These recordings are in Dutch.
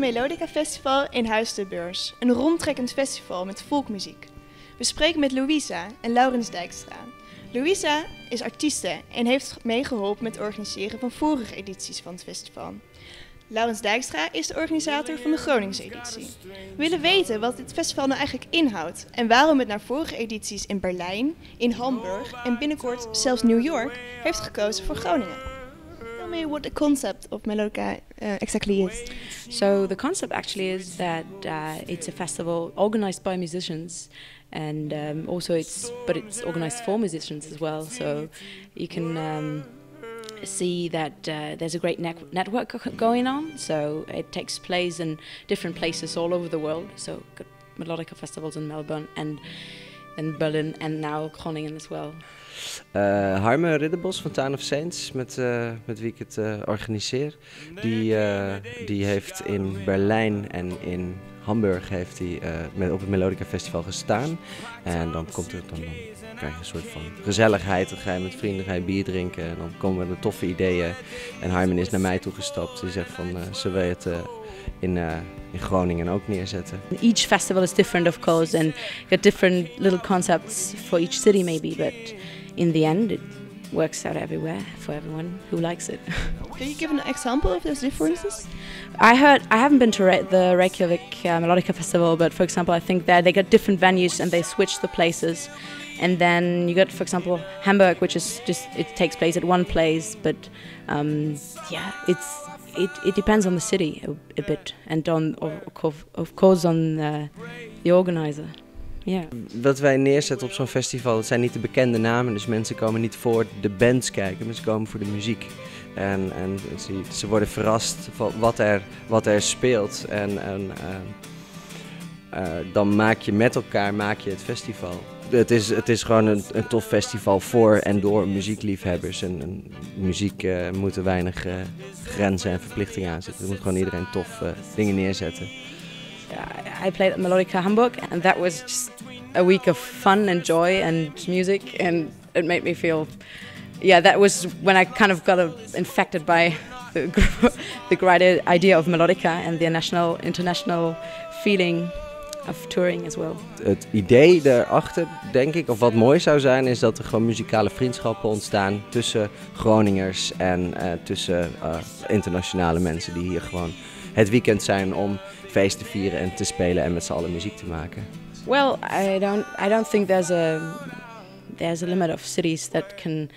Melodica Festival in Huis de Beurs, een rondtrekkend festival met volkmuziek. We spreken met Louisa en Laurens Dijkstra. Louisa is artieste en heeft meegeholpen met het organiseren van vorige edities van het festival. Laurens Dijkstra is de organisator van de Groningse editie. We willen weten wat dit festival nou eigenlijk inhoudt en waarom het naar vorige edities in Berlijn, in Hamburg en binnenkort zelfs New York heeft gekozen voor Groningen. Me what the concept of Melodica uh, exactly is. So the concept actually is that uh, it's a festival organized by musicians, and um, also it's but it's organized for musicians as well. So you can um, see that uh, there's a great net- network go- going on. So it takes place in different places all over the world. So melodica festivals in Melbourne and in Berlin, and now Groningen as well. Uh, Harme Ridderbos van Town of Saints, met, uh, met wie ik het uh, organiseer. Die, die heeft in Berlijn en in Hamburg heeft hij, met, op het Melodica Festival gestaan. En dan, komt er, dan, krijg je een soort van gezelligheid. Dan ga je met vrienden ga je bier drinken. En dan komen er toffe ideeën. En Harmen is naar mij toegestapt. Die zegt van, zullen wij het in, uh, in Groningen ook neerzetten. Each festival is different of course and got different little concepts for each city maybe but in the end works out everywhere for everyone who likes it. Can you give an example of those differences? I heard I haven't been to Re the Reykjavik uh, Melodica Festival but for example I think that they got different venues and they switch the places and then you got for example Hamburg which is just it takes place at one place but um, yeah it's it, it depends on the city a, a bit and on of, of course on uh, the organizer. Yeah. Wat wij neerzetten op zo'n festival, het zijn niet de bekende namen, dus mensen komen niet voor de bands kijken, ze komen voor de muziek. En, en ze, ze worden verrast van wat er, wat er speelt. En, en uh, uh, dan maak je met elkaar maak je het festival het, is, het is gewoon een, een tof festival voor en door muziekliefhebbers. En, en muziek uh, moet er weinig uh, grenzen en verplichtingen aan zitten. Er moet gewoon iedereen tof dingen neerzetten. I played at Melodica Hamburg and that was just a week of fun and joy and music and it made me feel yeah that was when I kind of got infected by the, the great idea of Melodica and the national international feeling of touring as well. Het idee daarachter, denk ik, of wat mooi zou zijn, is dat er gewoon muzikale vriendschappen ontstaan tussen Groningers en uh, tussen uh, internationale mensen die hier gewoon het weekend zijn om feest te vieren en te spelen en met z'n allen muziek te maken. Well, I don't, I don't think there's a there's a limit of cities that can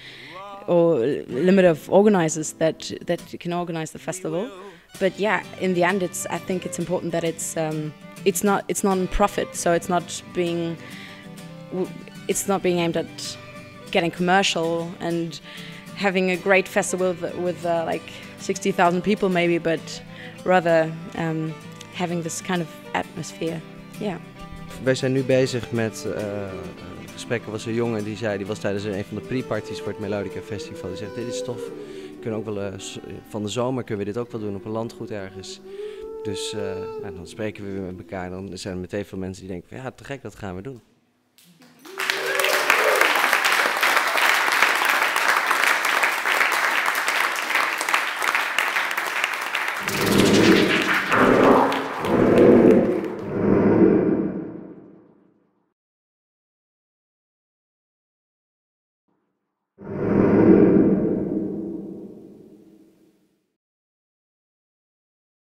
or limit of organizers that that can organize the festival. But yeah, in the end, it's I think it's important that it's um, it's not it's non-profit, so it's not being it's not being aimed at getting commercial and having a great festival with, with uh, like 60,000 people maybe, but rather um, having this kind of atmosphere. Yeah. Wij zijn nu bezig met uh, gesprekken. was een jongen die zei, die was tijdens een van de pre-parties voor het Melodica Festival. Die zegt, dit is tof. Kunnen ook wel uh, van de zomer kunnen we dit ook wel doen op een landgoed ergens. Dus uh, nou, dan spreken we weer met elkaar. Dan zijn er meteen veel mensen die denken: ja, te gek, dat gaan we doen.